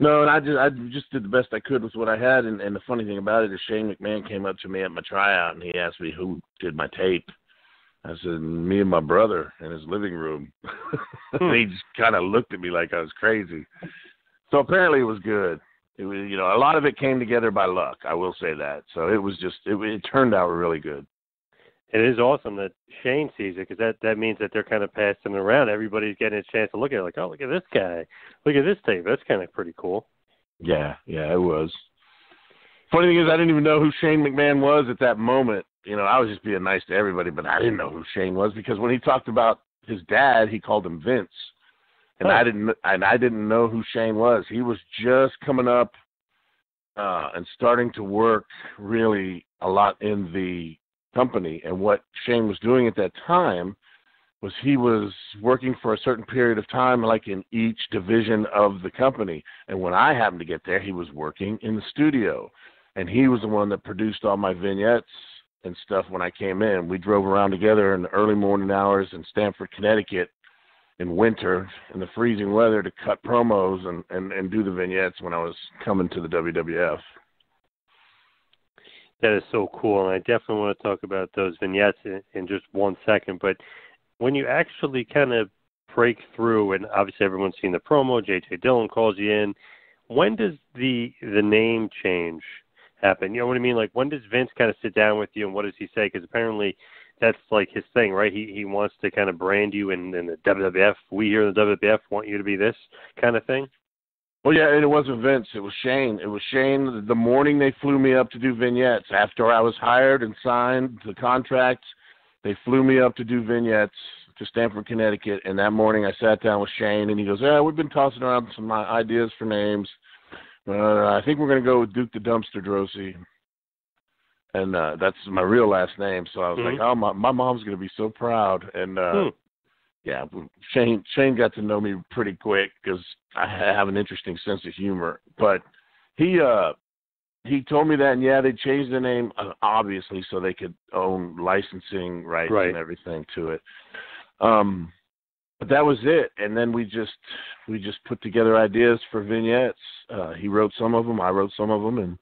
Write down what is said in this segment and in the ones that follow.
No, and I just I just did the best I could with what I had, and, and the funny thing about it is Shane McMahon came up to me at my tryout and he asked me who did my tape. I said me and my brother in his living room. Hmm. he just kind of looked at me like I was crazy. So apparently it was good. It was you know a lot of it came together by luck. I will say that. So it was just it, it turned out really good. It is awesome that Shane sees it because that that means that they're kind of passing it around. Everybody's getting a chance to look at it. Like, oh, look at this guy. Look at this tape. That's kind of pretty cool. Yeah, yeah, it was. Funny thing is, I didn't even know who Shane McMahon was at that moment. You know, I was just being nice to everybody, but I didn't know who Shane was because when he talked about his dad, he called him Vince, and Huh. I didn't, and I didn't know who Shane was. He was just coming up uh, and starting to work really a lot in the company. And what Shane was doing at that time was he was working for a certain period of time, like in each division of the company. And when I happened to get there, he was working in the studio, and he was the one that produced all my vignettes and stuff when I came in. We drove around together in the early morning hours in Stamford, Connecticut in winter in the freezing weather to cut promos and, and, and do the vignettes when I was coming to the WWF. That is so cool, and I definitely want to talk about those vignettes in, in just one second. But when you actually kind of break through, and obviously everyone's seen the promo, JJ Dillon calls you in. When does the the name change happen? You know what I mean? Like when does Vince kind of sit down with you, and what does he say? Because apparently that's like his thing, right? He he wants to kind of brand you in, in the WWF. We here in the WWF want you to be this kind of thing. Well, yeah, and it wasn't Vince. It was Shane. It was Shane. The morning they flew me up to do vignettes, after I was hired and signed the contract, they flew me up to do vignettes to Stamford, Connecticut. And that morning I sat down with Shane, and he goes, "Yeah, we've been tossing around some ideas for names. Uh, I think we're going to go with Duke the Dumpster Droese." And uh, that's my real last name. So I was Mhm. like, "Oh, my my mom's going to be so proud." And uh, Hmm. Yeah, Shane Shane got to know me pretty quick because I have an interesting sense of humor. But he uh he told me that, and yeah, they changed the name uh, obviously so they could own licensing rights Right. and everything to it. Um, but that was it, and then we just we just put together ideas for vignettes. Uh, he wrote some of them, I wrote some of them, and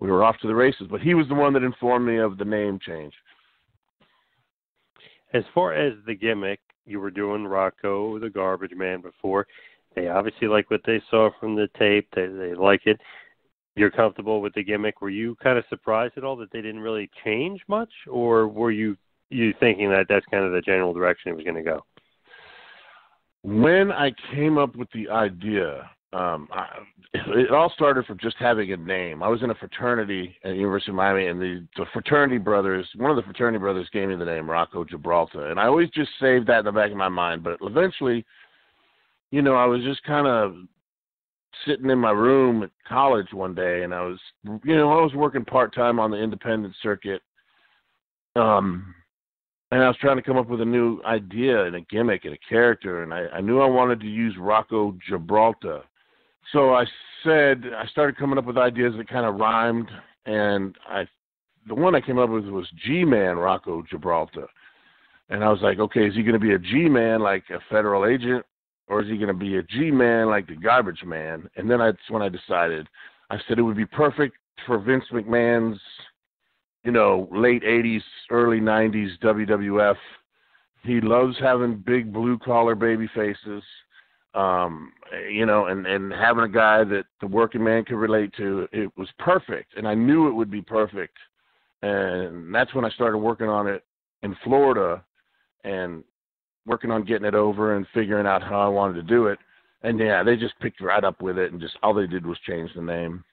we were off to the races. But he was the one that informed me of the name change. As far as the gimmick, you were doing Rocco the Garbage Man before. They obviously like what they saw from the tape. They they like it. You're comfortable with the gimmick. Were you kind of surprised at all that they didn't really change much, or were you you thinking that that's kind of the general direction it was going to go? when I came up with the idea, um, I, it all started from just having a name. I was in a fraternity at the University of Miami, and the, the fraternity brothers, one of the fraternity brothers, gave me the name Rocco Gibraltar, and I always just saved that in the back of my mind. But eventually, you know, I was just kind of sitting in my room at college one day, and I was, you know, I was working part time on the independent circuit. Um, and I was trying to come up with a new idea and a gimmick and a character, and I, I knew I wanted to use Rocco Gibraltar. So I said I started coming up with ideas that kind of rhymed, and I, the one I came up with was G-Man Rocco Gibraltar, and I was like, okay, is he going to be a G-Man like a federal agent, or is he going to be a G-Man like the Garbage Man? And then that's when I decided. I said it would be perfect for Vince McMahon's you know, late 80s, early 90s WWF. He loves having big blue collar baby faces, um, you know, and, and having a guy that the working man could relate to. It was perfect, and I knew it would be perfect. And that's when I started working on it in Florida and working on getting it over and figuring out how I wanted to do it. And yeah, they just picked right up with it, and just all they did was change the name.